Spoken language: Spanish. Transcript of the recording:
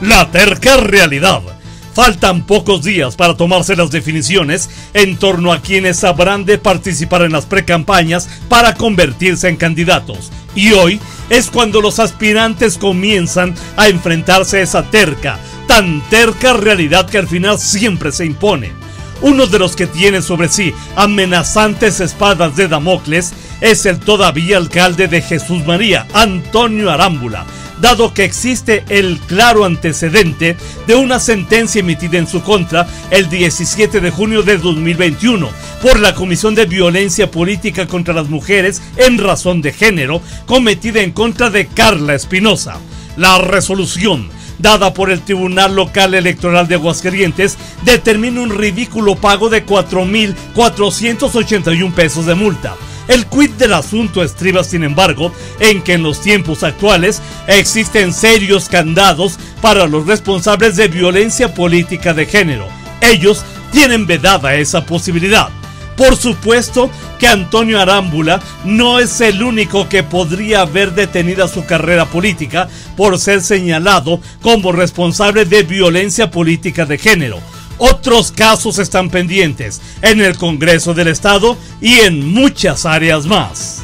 La terca realidad. Faltan pocos días para tomarse las definiciones en torno a quienes habrán de participar en las precampañas para convertirse en candidatos. Y hoy es cuando los aspirantes comienzan a enfrentarse a esa terca, tan terca realidad que al final siempre se impone. Uno de los que tiene sobre sí amenazantes espadas de Damocles es el todavía alcalde de Jesús María, Antonio Arámbula, dado que existe el claro antecedente de una sentencia emitida en su contra el 17 de junio de 2021 por la Comisión de Violencia Política contra las Mujeres en razón de género cometida en contra de Carla Espinosa. La resolución dada por el Tribunal Local Electoral de Aguascalientes determina un ridículo pago de 4.481 pesos de multa el quid del asunto estriba, sin embargo, en que en los tiempos actuales existen serios candados para los responsables de violencia política de género. Ellos tienen vedada esa posibilidad. Por supuesto que Antonio Arámbula no es el único que podría haber detenido su carrera política por ser señalado como responsable de violencia política de género. Otros casos están pendientes en el Congreso del Estado y en muchas áreas más.